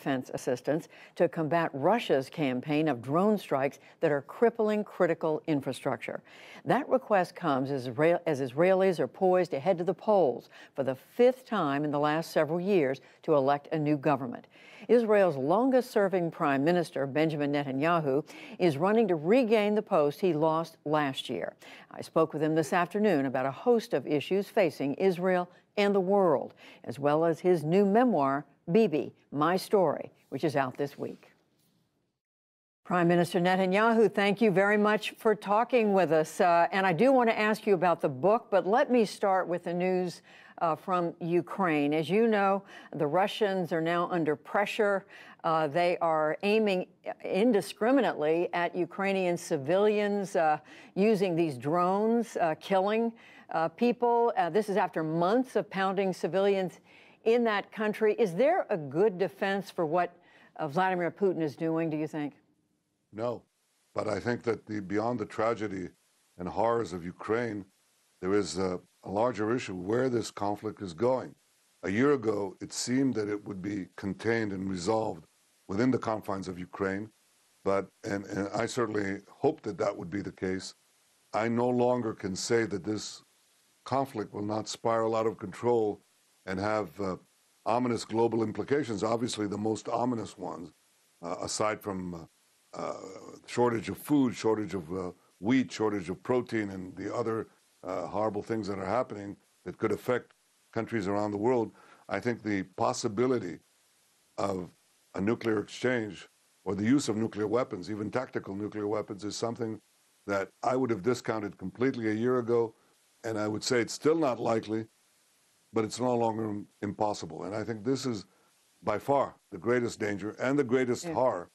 defense assistance to combat Russia's campaign of drone strikes that are crippling critical infrastructure. That request comes as, as Israelis are poised to head to the polls for the fifth time in the last several years to elect a new government. Israel's longest serving prime minister, Benjamin Netanyahu, is running to regain the post he lost last year. I spoke with him this afternoon about a host of issues facing Israel and the world, as well as his new memoir, Bibi, My Story, which is out this week. Prime Minister Netanyahu, thank you very much for talking with us. Uh, and I do want to ask you about the book, but let me start with the news uh, from Ukraine. As you know, the Russians are now under pressure. Uh, they are aiming indiscriminately at Ukrainian civilians uh, using these drones, uh, killing uh, people. this is after months of pounding civilians in that country. Is there a good defense for what uh, Vladimir Putin is doing, do you think? No, but I think that the, beyond the tragedy and horrors of Ukraine, there is a, a larger issue where this conflict is going. A year ago, it seemed that it would be contained and resolved within the confines of Ukraine, but and, and I certainly hope that that would be the case. I no longer can say that this conflict will not spiral out of control and have uh, ominous global implications. Obviously, the most ominous ones, uh, aside from uh, uh, shortage of food, shortage of uh, wheat, shortage of protein, and the other uh, horrible things that are happening that could affect countries around the world, I think the possibility of a nuclear exchange or the use of nuclear weapons, even tactical nuclear weapons, is something that I would have discounted completely a year ago. And I would say it's still not likely, but it's no longer impossible. And I think this is by far the greatest danger and the greatest yeah. horror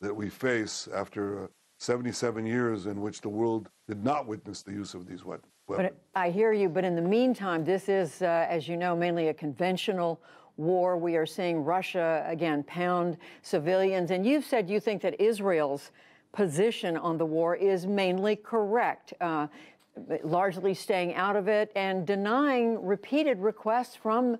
that we face after uh, 77 years in which the world did not witness the use of these weapons. But I hear you, but in the meantime, this is, uh, as you know, mainly a conventional war. We are seeing Russia, again, pound civilians. And you've said you think that Israel's position on the war is mainly correct, uh, largely staying out of it and denying repeated requests from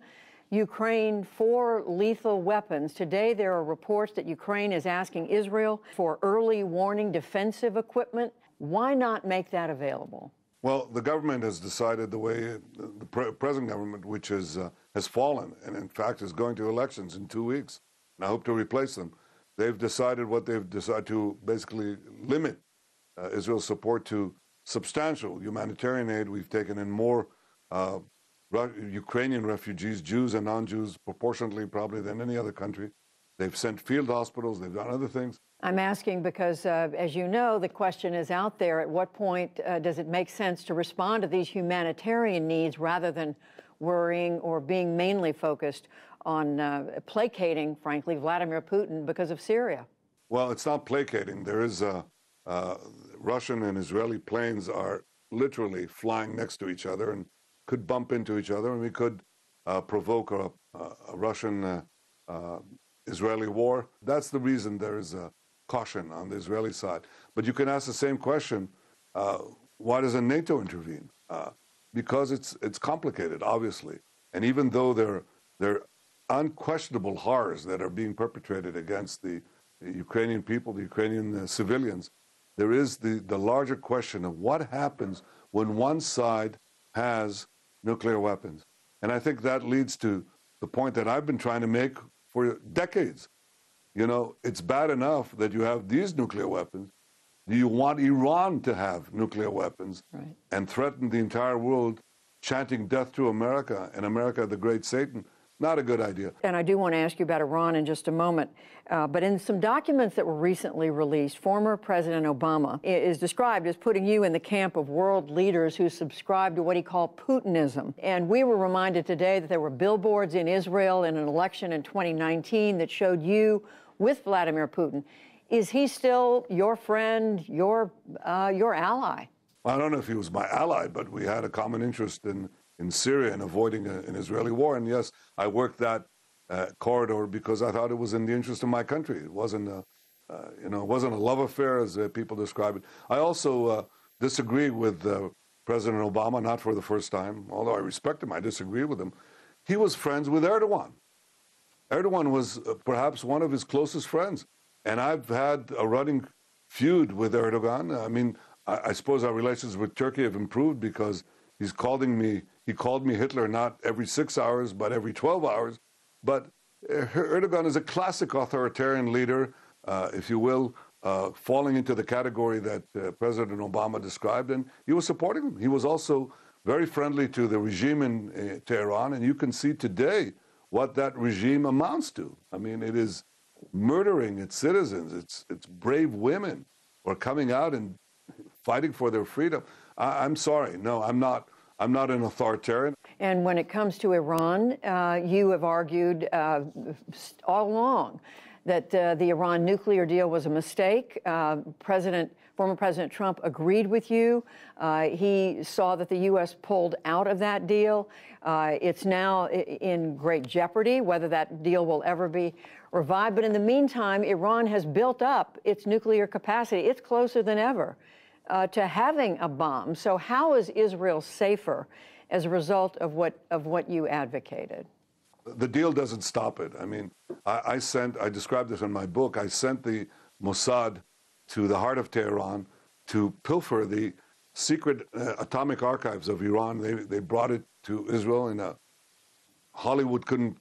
Ukraine for lethal weapons. Today, there are reports that Ukraine is asking Israel for early warning defensive equipment. Why not make that available? Well, the government has decided the way the pre present government, which has uh, has fallen, and in fact is going to elections in two weeks, and I hope to replace them. They've decided what they've decided to basically limit uh, Israel's support to substantial humanitarian aid. We've taken in more uh, Ukrainian refugees, Jews and non-Jews, proportionately probably than any other country. They've sent field hospitals. They've done other things. I'm asking because, uh, as you know, the question is out there. At what point uh, does it make sense to respond to these humanitarian needs rather than worrying or being mainly focused on uh, placating, frankly, Vladimir Putin because of Syria? Well, it's not placating. There is a, uh, Russian and Israeli planes are literally flying next to each other, and could bump into each other and we could uh, provoke a, a Russian uh, uh, Israeli war. That's the reason there is a caution on the Israeli side. But you can ask the same question uh, why doesn't NATO intervene? Uh, because it's, it's complicated, obviously. And even though there, there are unquestionable horrors that are being perpetrated against the, Ukrainian people, the Ukrainian uh, civilians, there is the, the larger question of what happens when one side has nuclear weapons. And I think that leads to the point that I've been trying to make for decades. You know, it's bad enough that you have these nuclear weapons. Do you want Iran to have nuclear weapons right. and threaten the entire world, chanting death to America and America the great Satan? Not a good idea. And I do want to ask you about Iran in just a moment. Uh, but in some documents that were recently released, former President Obama is described as putting you in the camp of world leaders who subscribe to what he called Putinism. And we were reminded today that there were billboards in Israel in an election in 2019 that showed you with Vladimir Putin. Is he still your friend, your, uh, your ally? I don't know if he was my ally, but we had a common interest in in Syria and avoiding a, an Israeli war. And yes, I worked that uh, corridor because I thought it was in the interest of my country. It wasn't a, uh, you know, it wasn't a love affair as uh, people describe it. I also uh, disagree with uh, President Obama, not for the first time, although I respect him, I disagree with him. He was friends with Erdogan. Erdogan was uh, perhaps one of his closest friends. And I've had a running feud with Erdogan. I mean, I, I suppose our relations with Turkey have improved because he's calling me, he called me Hitler not every six hours, but every 12 hours. But uh, Erdogan is a classic authoritarian leader, uh, if you will, uh, falling into the category that uh, President Obama described, and he was supporting him. He was also very friendly to the regime in uh, Tehran, and you can see today what that regime amounts to. I mean, it is murdering its citizens, its, its brave women who are coming out and fighting for their freedom. I, am sorry, no, I'm not. I'm not an authoritarian. And when it comes to Iran, uh, you have argued uh, all along that uh, the Iran nuclear deal was a mistake. Uh, President, former President Trump agreed with you. Uh, he saw that the U.S. pulled out of that deal. Uh, it's now in great jeopardy whether that deal will ever be revived. But in the meantime, Iran has built up its nuclear capacity. It's closer than ever uh, to having a bomb. So how is Israel safer as a result of what of what you advocated? the deal doesn't stop it. I mean, I, I, sent, I described this in my book, I sent the Mossad to the heart of Tehran to pilfer the secret uh, atomic archives of Iran. They, they brought it to Israel, and uh, Hollywood couldn't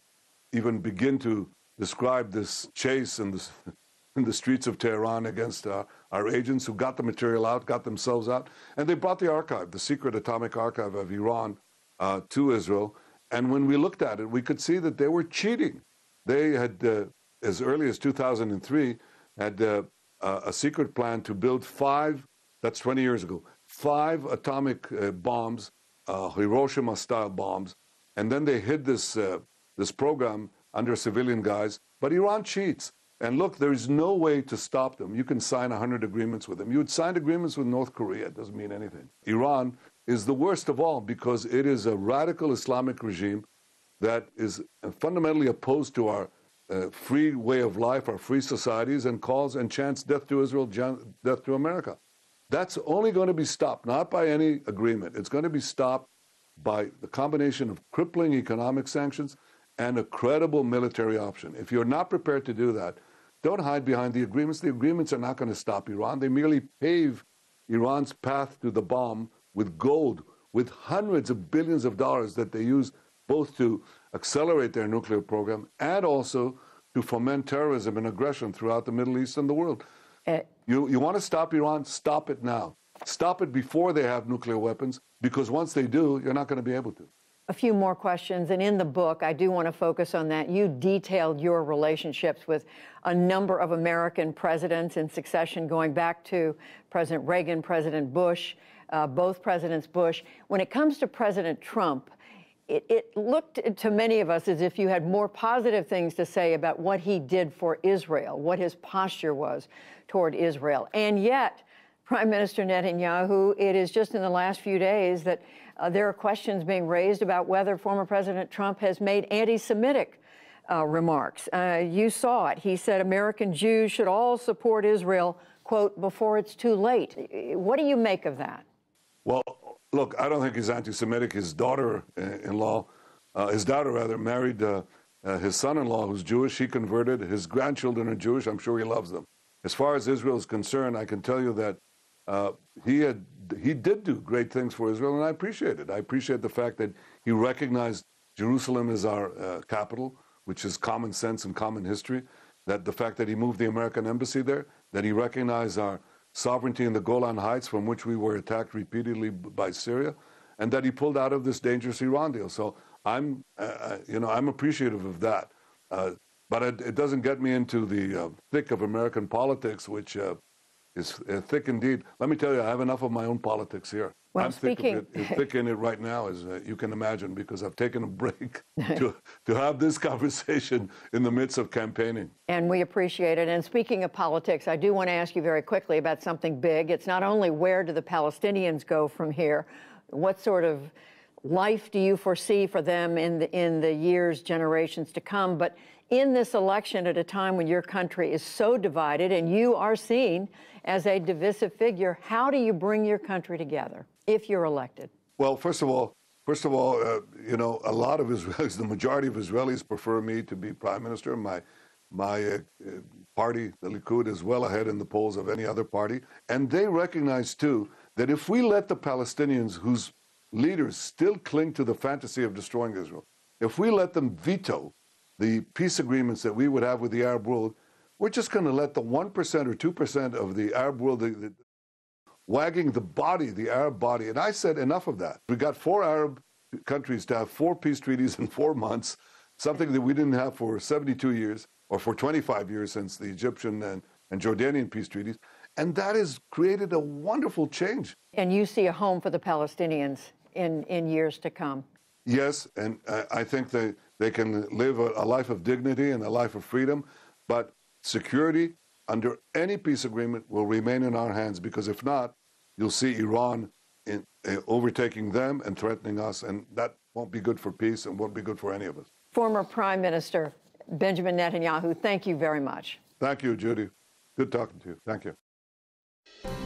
even begin to describe this chase in the, in the streets of Tehran against uh, our agents who got the material out, got themselves out. And they brought the archive, the secret atomic archive of Iran, uh, to Israel. And when we looked at it, we could see that they were cheating. They had, uh, as early as 2003, had uh, a secret plan to build five, that's 20 years ago, five atomic uh, bombs, uh, Hiroshima style bombs. And then they hid this, uh, this program under civilian guise. But Iran cheats. And look, there is no way to stop them. You can sign 100 agreements with them. You had signed agreements with North Korea, it doesn't mean anything. Iran is the worst of all because it is a radical Islamic regime that is fundamentally opposed to our uh, free way of life, our free societies, and calls and chants death to Israel, death to America. That's only going to be stopped, not by any agreement. It's going to be stopped by the combination of crippling economic sanctions and a credible military option. If you're not prepared to do that, don't hide behind the agreements. The agreements are not going to stop Iran. They merely pave Iran's path to the bomb with gold, with hundreds of billions of dollars that they use both to accelerate their nuclear program and also to foment terrorism and aggression throughout the Middle East and the world. Uh, you, you want to stop Iran? Stop it now. Stop it before they have nuclear weapons, because once they do, you're not going to be able to. A few more questions. And in the book, I do want to focus on that. You detailed your relationships with a number of American presidents in succession, going back to President Reagan, President Bush uh, both Presidents Bush. When it comes to President Trump, it, it, looked to many of us as if you had more positive things to say about what he did for Israel, what his posture was toward Israel. And yet, Prime Minister Netanyahu, it is just in the last few days that uh, there are questions being raised about whether former President Trump has made anti Semitic uh, remarks. Uh, you saw it. He said American Jews should all support Israel, quote, before it's too late. What do you make of that? Well, look, I don't think he's anti-Semitic. His daughter-in-law, uh, his daughter rather, married uh, uh, his son-in-law, who's Jewish. He converted. His grandchildren are Jewish. I'm sure he loves them. As far as Israel is concerned, I can tell you that uh, he had he did do great things for Israel, and I appreciate it. I appreciate the fact that he recognized Jerusalem as our uh, capital, which is common sense and common history. That the fact that he moved the American embassy there, that he recognized our sovereignty in the Golan Heights, from which we were attacked repeatedly by Syria, and that he pulled out of this dangerous Iran deal. So I'm, uh, uh, you know, I'm appreciative of that. Uh, but it, it, doesn't get me into the uh, thick of American politics, which uh, is thick indeed. Let me tell you, I have enough of my own politics here. Well, I'm speaking... thick, it, thick in it right now, as uh, you can imagine, because I've taken a break to, to have this conversation in the midst of campaigning. And we appreciate it. And speaking of politics, I do want to ask you very quickly about something big. It's not only where do the Palestinians go from here, what sort of life do you foresee for them in the, in the years, generations to come, but in this election at a time when your country is so divided and you are seen as a divisive figure, how do you bring your country together? if you're elected? Well, first of all, First of all, uh, you know, a lot of Israelis, the majority of Israelis prefer me to be prime minister. My, my uh, party, the Likud, is well ahead in the polls of any other party. And they recognize, too, that if we let the Palestinians, whose leaders still cling to the fantasy of destroying Israel, if we let them veto the peace agreements that we would have with the Arab world, we're just going to let the 1% or 2% of the Arab world the, the, wagging the body, the Arab body. And I said, enough of that. We got four Arab countries to have four peace treaties in four months, something that we didn't have for 72 years or for 25 years since the Egyptian and, and Jordanian peace treaties. And that has created a wonderful change. And you see a home for the Palestinians in, in years to come. Yes, and I think they, they can live a, a life of dignity and a life of freedom, but security under any peace agreement will remain in our hands because if not, you'll see Iran in, uh, overtaking them and threatening us, and that won't be good for peace and won't be good for any of us. Former Prime Minister Benjamin Netanyahu, thank you very much. Thank you, Judy. Good talking to you. Thank you.